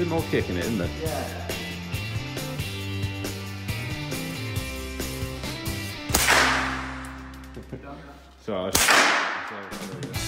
bit more kick in it, isn't there? Yeah. So I was, so,